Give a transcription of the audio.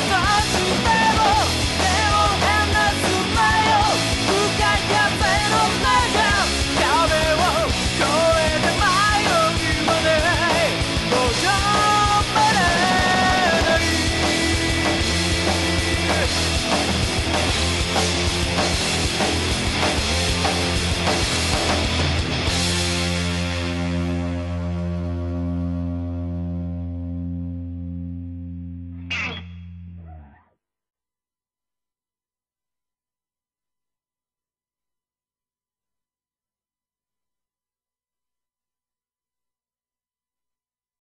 fall.